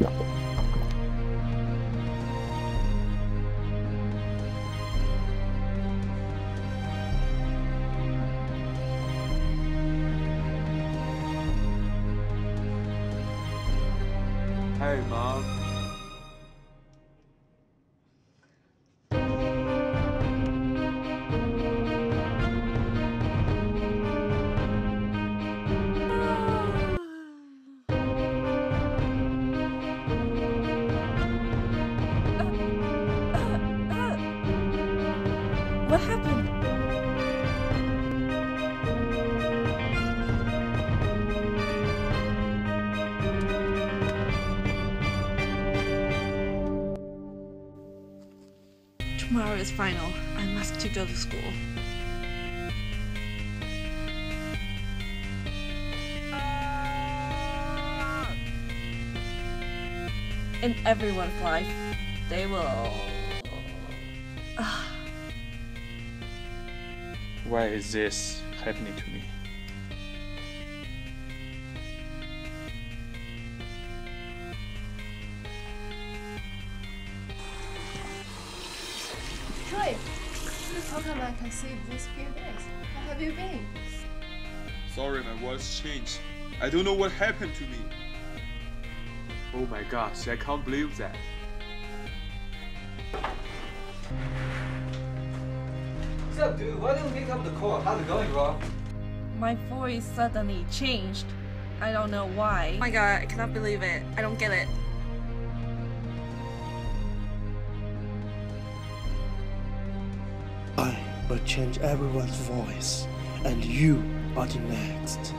Hey, Mom. What happened? Tomorrow is final. I must to go to school. In everyone's life, they will. Ah. Why is this happening to me? Troy, how come I can see these few days? How have you been? Sorry, my voice changed. I don't know what happened to me. Oh my gosh, I can't believe that. Up, dude? Why don't you pick up the call? How's it going, bro? My voice suddenly changed. I don't know why. Oh my god, I cannot believe it. I don't get it. I will change everyone's voice, and you are the next.